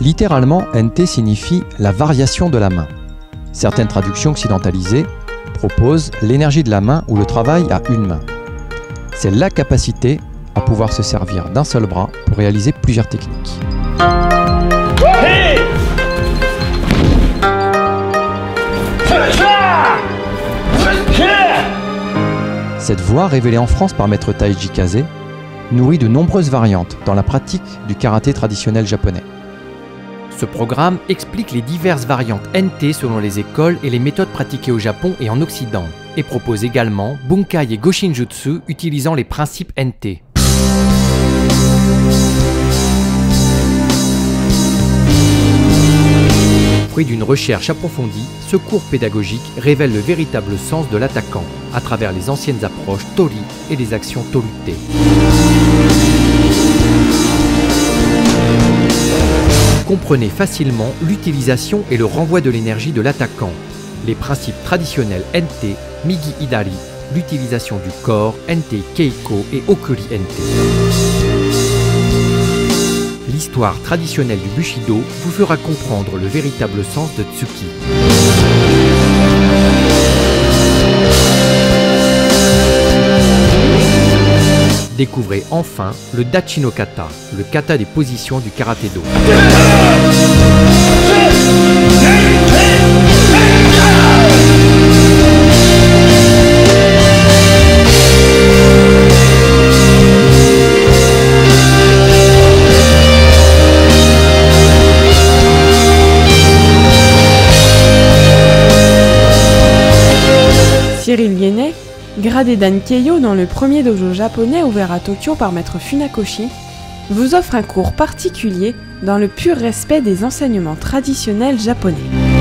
Littéralement, NT signifie la variation de la main. Certaines traductions occidentalisées proposent l'énergie de la main ou le travail à une main. C'est la capacité à pouvoir se servir d'un seul bras pour réaliser plusieurs techniques. Cette voie, révélée en France par maître Taiji Kaze, nourrit de nombreuses variantes dans la pratique du karaté traditionnel japonais. Ce programme explique les diverses variantes NT selon les écoles et les méthodes pratiquées au Japon et en Occident, et propose également Bunkai et Goshinjutsu utilisant les principes NT. Fruit d'une recherche approfondie, ce cours pédagogique révèle le véritable sens de l'attaquant à travers les anciennes approches Tori et les actions Torute. Comprenez facilement l'utilisation et le renvoi de l'énergie de l'attaquant, les principes traditionnels NT, Migi Idari, l'utilisation du corps, NT Keiko et Okuri NT. Traditionnelle du Bushido vous fera comprendre le véritable sens de Tsuki. Découvrez enfin le Dachino Kata, le kata des positions du karaté-do. Cyril Yenei, gradé Dan Keio dans le premier dojo japonais ouvert à Tokyo par maître Funakoshi, vous offre un cours particulier dans le pur respect des enseignements traditionnels japonais.